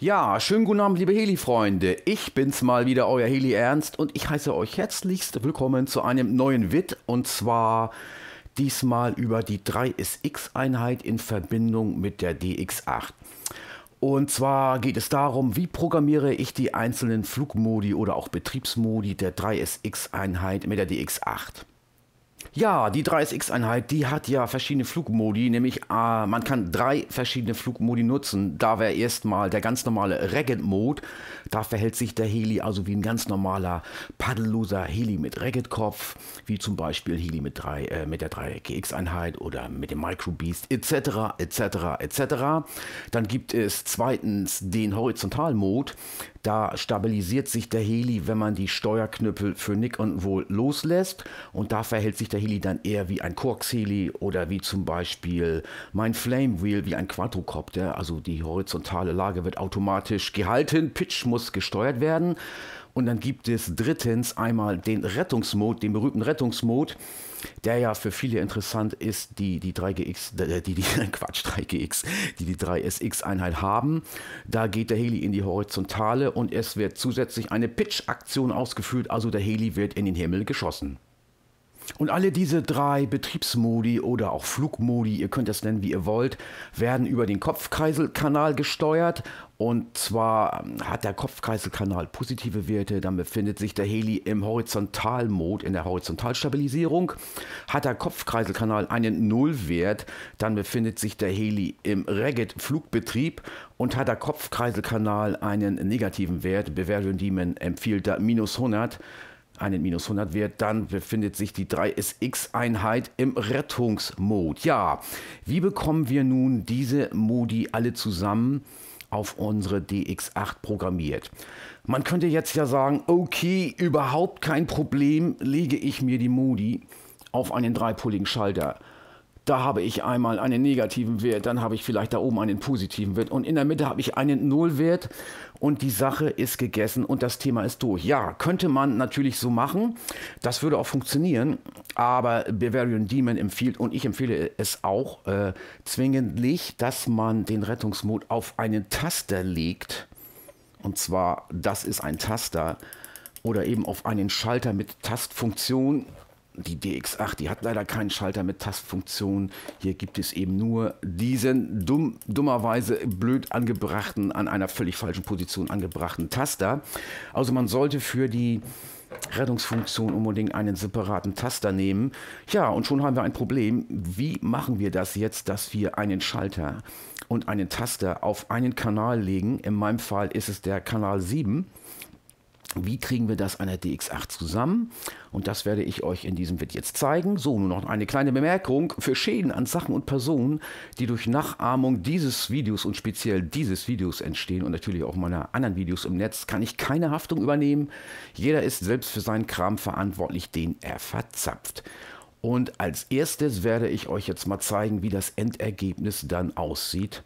Ja, schönen guten Abend, liebe Heli-Freunde. Ich bin's mal wieder, euer Heli Ernst, und ich heiße euch herzlichst willkommen zu einem neuen Wit, und zwar diesmal über die 3SX-Einheit in Verbindung mit der DX8. Und zwar geht es darum, wie programmiere ich die einzelnen Flugmodi oder auch Betriebsmodi der 3SX-Einheit mit der DX8. Ja, die 3SX-Einheit, die hat ja verschiedene Flugmodi, nämlich äh, man kann drei verschiedene Flugmodi nutzen. Da wäre erstmal der ganz normale Ragged-Mode. Da verhält sich der Heli also wie ein ganz normaler paddelloser Heli mit Ragged-Kopf, wie zum Beispiel Heli mit, 3, äh, mit der 3GX-Einheit oder mit dem Micro Beast etc. etc. etc. Dann gibt es zweitens den Horizontal-Mode. Da stabilisiert sich der Heli, wenn man die Steuerknüppel für Nick und Wohl loslässt. Und da verhält sich der Heli dann eher wie ein Quarks-Heli oder wie zum Beispiel mein Flame Wheel, wie ein Quadrocopter. Also die horizontale Lage wird automatisch gehalten. Pitch muss gesteuert werden. Und dann gibt es drittens einmal den Rettungsmode, den berühmten Rettungsmode, der ja für viele interessant ist, die die 3GX, äh, die, die Quatsch, 3GX, die die 3SX-Einheit haben. Da geht der Heli in die Horizontale und es wird zusätzlich eine Pitch-Aktion ausgeführt, also der Heli wird in den Himmel geschossen. Und alle diese drei Betriebsmodi oder auch Flugmodi, ihr könnt es nennen, wie ihr wollt, werden über den Kopfkreiselkanal gesteuert. Und zwar hat der Kopfkreiselkanal positive Werte, dann befindet sich der Heli im Horizontalmod, in der Horizontalstabilisierung. Hat der Kopfkreiselkanal einen Nullwert, dann befindet sich der Heli im Ragged-Flugbetrieb. Und hat der Kopfkreiselkanal einen negativen Wert, Beversion Demon empfiehlt da minus 100, einen minus 100 Wert, dann befindet sich die 3SX-Einheit im Rettungsmod. Ja, wie bekommen wir nun diese Modi alle zusammen auf unsere DX8 programmiert? Man könnte jetzt ja sagen, okay, überhaupt kein Problem, lege ich mir die Modi auf einen dreipoligen Schalter da habe ich einmal einen negativen Wert, dann habe ich vielleicht da oben einen positiven Wert und in der Mitte habe ich einen Nullwert und die Sache ist gegessen und das Thema ist durch. Ja, könnte man natürlich so machen, das würde auch funktionieren, aber Bavarian Demon empfiehlt und ich empfehle es auch äh, zwingendlich, dass man den Rettungsmod auf einen Taster legt. Und zwar das ist ein Taster oder eben auf einen Schalter mit Tastfunktion die DX8, die hat leider keinen Schalter mit Tastfunktion. Hier gibt es eben nur diesen dumm, dummerweise blöd angebrachten, an einer völlig falschen Position angebrachten Taster. Also man sollte für die Rettungsfunktion unbedingt einen separaten Taster nehmen. Ja, und schon haben wir ein Problem. Wie machen wir das jetzt, dass wir einen Schalter und einen Taster auf einen Kanal legen? In meinem Fall ist es der Kanal 7. Wie kriegen wir das an der DX8 zusammen? Und das werde ich euch in diesem Video jetzt zeigen. So, nur noch eine kleine Bemerkung. Für Schäden an Sachen und Personen, die durch Nachahmung dieses Videos und speziell dieses Videos entstehen und natürlich auch meiner anderen Videos im Netz, kann ich keine Haftung übernehmen. Jeder ist selbst für seinen Kram verantwortlich, den er verzapft. Und als erstes werde ich euch jetzt mal zeigen, wie das Endergebnis dann aussieht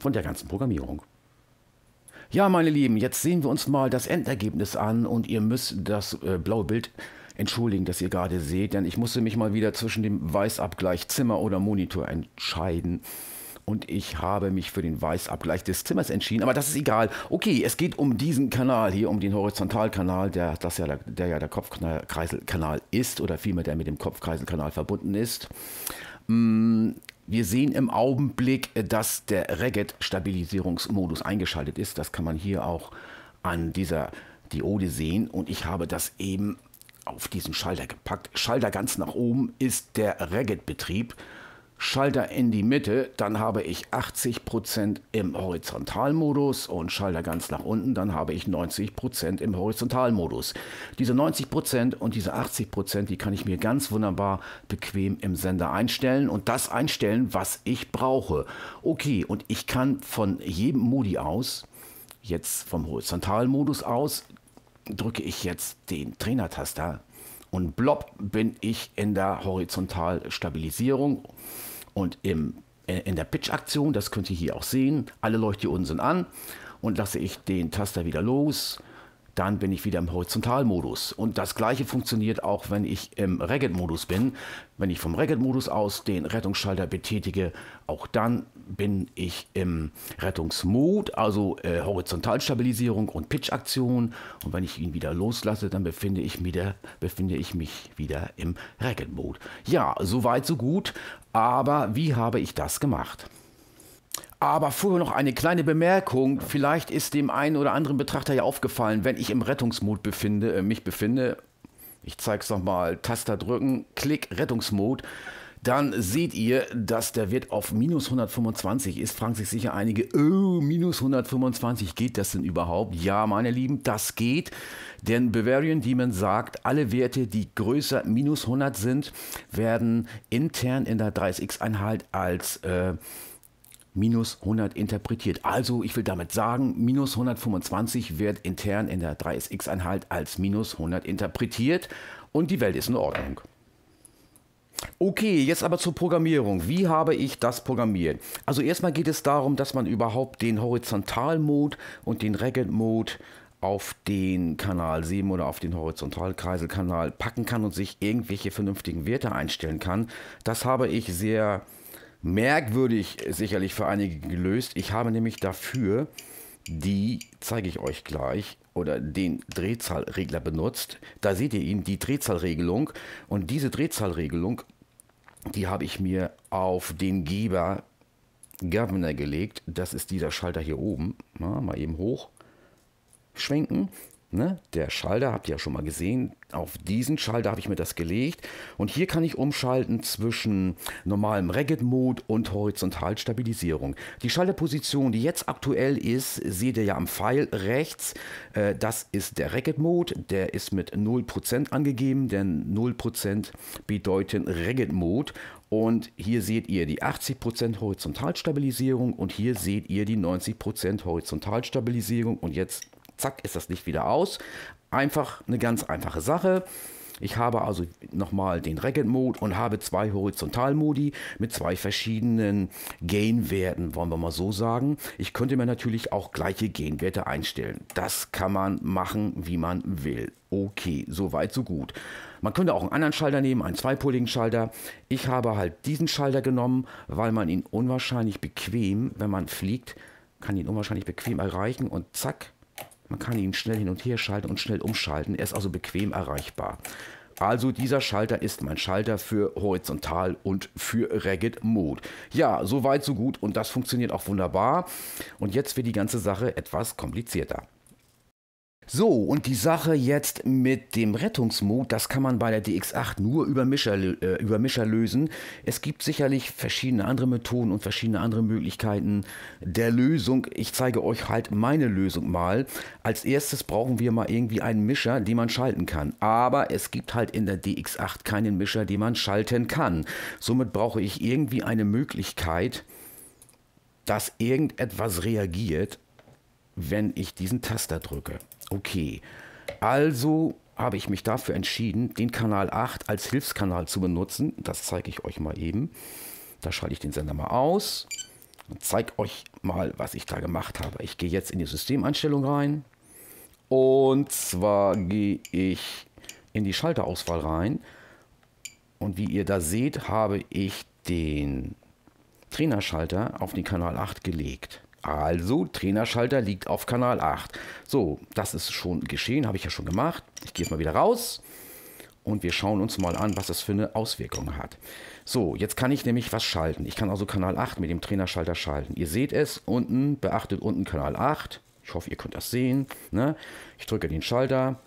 von der ganzen Programmierung. Ja, meine Lieben, jetzt sehen wir uns mal das Endergebnis an und ihr müsst das äh, blaue Bild entschuldigen, das ihr gerade seht, denn ich musste mich mal wieder zwischen dem Weißabgleich Zimmer oder Monitor entscheiden. Und ich habe mich für den Weißabgleich des Zimmers entschieden, aber das ist egal. Okay, es geht um diesen Kanal hier, um den Horizontalkanal, der, das ja, der, der ja der Kopfkreiselkanal ist oder vielmehr der mit dem Kopfkreiselkanal verbunden ist. Wir sehen im Augenblick, dass der Regget-Stabilisierungsmodus eingeschaltet ist. Das kann man hier auch an dieser Diode sehen. Und ich habe das eben auf diesen Schalter gepackt. Schalter ganz nach oben ist der Regget-Betrieb. Schalter in die Mitte, dann habe ich 80% im Horizontalmodus und Schalter ganz nach unten, dann habe ich 90% im Horizontalmodus. Diese 90% und diese 80%, die kann ich mir ganz wunderbar bequem im Sender einstellen und das einstellen, was ich brauche. Okay, und ich kann von jedem Modi aus, jetzt vom Horizontalmodus aus, drücke ich jetzt den Trainertaster und blob bin ich in der Horizontalstabilisierung und im, äh, in der Pitch-Aktion, das könnt ihr hier auch sehen, alle Leuchtdioden sind an. Und lasse ich den Taster wieder los, dann bin ich wieder im Horizontalmodus. Und das gleiche funktioniert auch, wenn ich im Ragged-Modus bin. Wenn ich vom Ragged-Modus aus den Rettungsschalter betätige, auch dann bin ich im Rettungsmod, also äh, Horizontalstabilisierung und Pitch-Aktion. Und wenn ich ihn wieder loslasse, dann befinde ich, wieder, befinde ich mich wieder im Ragged-Mode. Ja, soweit, so gut. Aber wie habe ich das gemacht? Aber vorher noch eine kleine Bemerkung. Vielleicht ist dem einen oder anderen Betrachter ja aufgefallen, wenn ich im Rettungsmod befinde, äh, mich befinde. Ich zeige es nochmal. Taster drücken, Klick, Rettungsmod. Dann seht ihr, dass der Wert auf minus 125 ist. Fragen sich sicher einige, oh, minus 125, geht das denn überhaupt? Ja, meine Lieben, das geht. Denn Bavarian Demon sagt, alle Werte, die größer minus 100 sind, werden intern in der 30x-Einheit als... Äh, minus 100 interpretiert. Also ich will damit sagen, minus 125 wird intern in der 3SX-Einheit als minus 100 interpretiert und die Welt ist in Ordnung. Okay, jetzt aber zur Programmierung. Wie habe ich das programmiert? Also erstmal geht es darum, dass man überhaupt den Horizontalmod und den Ragged-Mode auf den Kanal 7 oder auf den Horizontalkreiselkanal packen kann und sich irgendwelche vernünftigen Werte einstellen kann. Das habe ich sehr merkwürdig sicherlich für einige gelöst. Ich habe nämlich dafür die, zeige ich euch gleich, oder den Drehzahlregler benutzt. Da seht ihr ihn, die Drehzahlregelung. Und diese Drehzahlregelung, die habe ich mir auf den Geber Governor gelegt. Das ist dieser Schalter hier oben. Na, mal eben hoch schwenken. Ne? Der Schalter habt ihr ja schon mal gesehen. Auf diesen Schalter habe ich mir das gelegt. Und hier kann ich umschalten zwischen normalem Ragged-Mode und Horizontalstabilisierung. Die Schalterposition, die jetzt aktuell ist, seht ihr ja am Pfeil rechts. Äh, das ist der Ragged-Mode. Der ist mit 0% angegeben, denn 0% bedeuten Ragged-Mode. Und hier seht ihr die 80% Horizontalstabilisierung und hier seht ihr die 90% Horizontalstabilisierung. Und jetzt zack, ist das Licht wieder aus. Einfach eine ganz einfache Sache. Ich habe also nochmal den Ragged-Mode und habe zwei Horizontalmodi mit zwei verschiedenen Gain-Werten, wollen wir mal so sagen. Ich könnte mir natürlich auch gleiche Gain-Werte einstellen. Das kann man machen, wie man will. Okay, soweit, so gut. Man könnte auch einen anderen Schalter nehmen, einen zweipoligen Schalter. Ich habe halt diesen Schalter genommen, weil man ihn unwahrscheinlich bequem, wenn man fliegt, kann ihn unwahrscheinlich bequem erreichen und zack, man kann ihn schnell hin und her schalten und schnell umschalten. Er ist also bequem erreichbar. Also dieser Schalter ist mein Schalter für Horizontal und für Ragged Mode. Ja, so weit, so gut und das funktioniert auch wunderbar. Und jetzt wird die ganze Sache etwas komplizierter. So, und die Sache jetzt mit dem Rettungsmod, das kann man bei der DX8 nur über Mischer, äh, über Mischer lösen. Es gibt sicherlich verschiedene andere Methoden und verschiedene andere Möglichkeiten der Lösung. Ich zeige euch halt meine Lösung mal. Als erstes brauchen wir mal irgendwie einen Mischer, den man schalten kann. Aber es gibt halt in der DX8 keinen Mischer, den man schalten kann. Somit brauche ich irgendwie eine Möglichkeit, dass irgendetwas reagiert, wenn ich diesen Taster drücke. Okay, also habe ich mich dafür entschieden, den Kanal 8 als Hilfskanal zu benutzen. Das zeige ich euch mal eben. Da schalte ich den Sender mal aus und zeige euch mal, was ich da gemacht habe. Ich gehe jetzt in die Systemeinstellung rein. Und zwar gehe ich in die Schalterauswahl rein. Und wie ihr da seht, habe ich den Trainerschalter auf den Kanal 8 gelegt. Also, Trainerschalter liegt auf Kanal 8. So, das ist schon geschehen, habe ich ja schon gemacht. Ich gehe jetzt mal wieder raus und wir schauen uns mal an, was das für eine Auswirkung hat. So, jetzt kann ich nämlich was schalten. Ich kann also Kanal 8 mit dem Trainerschalter schalten. Ihr seht es unten, beachtet unten Kanal 8. Ich hoffe, ihr könnt das sehen. Ne? Ich drücke den Schalter,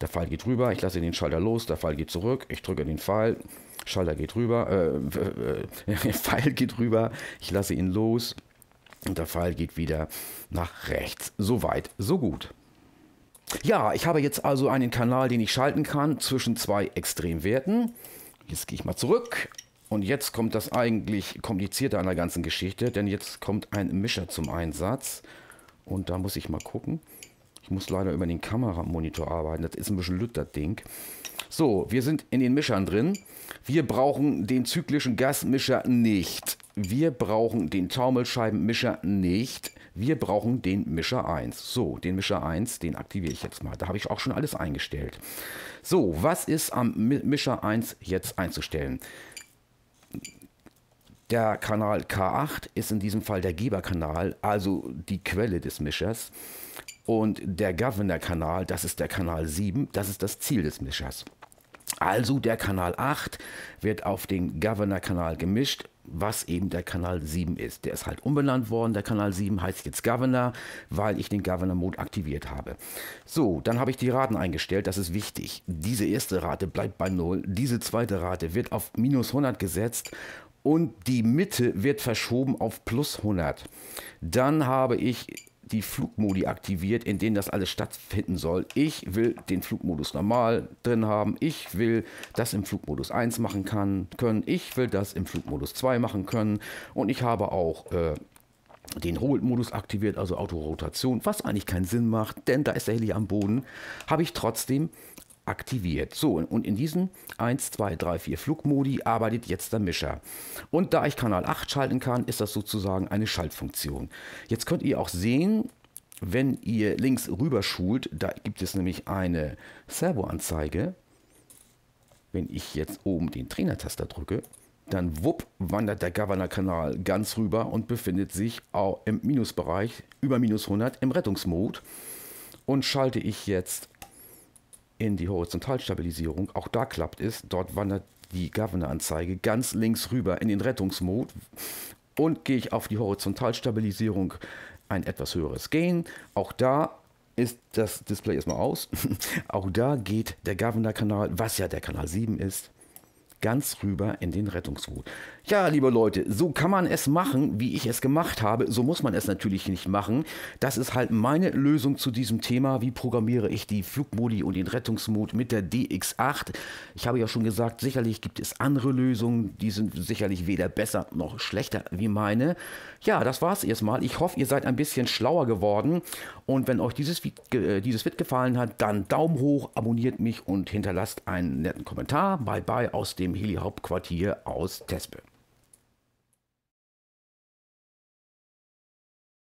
der Pfeil geht rüber, ich lasse den Schalter los, der Pfeil geht zurück, ich drücke den Pfeil, Schalter geht rüber, äh, äh, Pfeil geht rüber, ich lasse ihn los, und der Pfeil geht wieder nach rechts. So weit, so gut. Ja, ich habe jetzt also einen Kanal, den ich schalten kann zwischen zwei Extremwerten. Jetzt gehe ich mal zurück. Und jetzt kommt das eigentlich komplizierte an der ganzen Geschichte, denn jetzt kommt ein Mischer zum Einsatz. Und da muss ich mal gucken. Ich muss leider über den Kameramonitor arbeiten. Das ist ein bisschen lütt, das Ding. So, wir sind in den Mischern drin. Wir brauchen den zyklischen Gasmischer nicht. Wir brauchen den Taumelscheibenmischer nicht. Wir brauchen den Mischer 1. So, den Mischer 1, den aktiviere ich jetzt mal. Da habe ich auch schon alles eingestellt. So, was ist am Mischer 1 jetzt einzustellen? Der Kanal K8 ist in diesem Fall der Geberkanal, also die Quelle des Mischers. Und der Governor-Kanal, das ist der Kanal 7, das ist das Ziel des Mischers. Also der Kanal 8 wird auf den Governor-Kanal gemischt, was eben der Kanal 7 ist. Der ist halt umbenannt worden. Der Kanal 7 heißt jetzt Governor, weil ich den Governor-Mode aktiviert habe. So, dann habe ich die Raten eingestellt. Das ist wichtig. Diese erste Rate bleibt bei 0. Diese zweite Rate wird auf minus 100 gesetzt und die Mitte wird verschoben auf plus 100. Dann habe ich die Flugmodi aktiviert, in denen das alles stattfinden soll. Ich will den Flugmodus normal drin haben. Ich will das im Flugmodus 1 machen kann, können. Ich will das im Flugmodus 2 machen können. Und ich habe auch äh, den Hold-Modus aktiviert, also Autorotation, was eigentlich keinen Sinn macht, denn da ist der Heli am Boden, habe ich trotzdem aktiviert. So, und in diesen 1, 2, 3, 4 Flugmodi arbeitet jetzt der Mischer. Und da ich Kanal 8 schalten kann, ist das sozusagen eine Schaltfunktion. Jetzt könnt ihr auch sehen, wenn ihr links rüber schult, da gibt es nämlich eine Servoanzeige. Wenn ich jetzt oben den Trainertaster drücke, dann wupp wandert der Governor-Kanal ganz rüber und befindet sich auch im Minusbereich über minus 100 im Rettungsmod. Und schalte ich jetzt in die Horizontalstabilisierung. Auch da klappt es. Dort wandert die Governor-Anzeige ganz links rüber in den Rettungsmod. Und gehe ich auf die Horizontalstabilisierung ein etwas höheres Gain. Auch da ist das Display erstmal aus. Auch da geht der Governor-Kanal, was ja der Kanal 7 ist, ganz rüber in den Rettungswut. Ja, liebe Leute, so kann man es machen, wie ich es gemacht habe. So muss man es natürlich nicht machen. Das ist halt meine Lösung zu diesem Thema. Wie programmiere ich die Flugmodi und den Rettungsmod mit der DX8? Ich habe ja schon gesagt, sicherlich gibt es andere Lösungen. Die sind sicherlich weder besser noch schlechter wie meine. Ja, das war es erstmal. Ich hoffe, ihr seid ein bisschen schlauer geworden. Und wenn euch dieses, äh, dieses Video gefallen hat, dann Daumen hoch, abonniert mich und hinterlasst einen netten Kommentar. Bye bye aus dem Heli-Hauptquartier aus Tespe.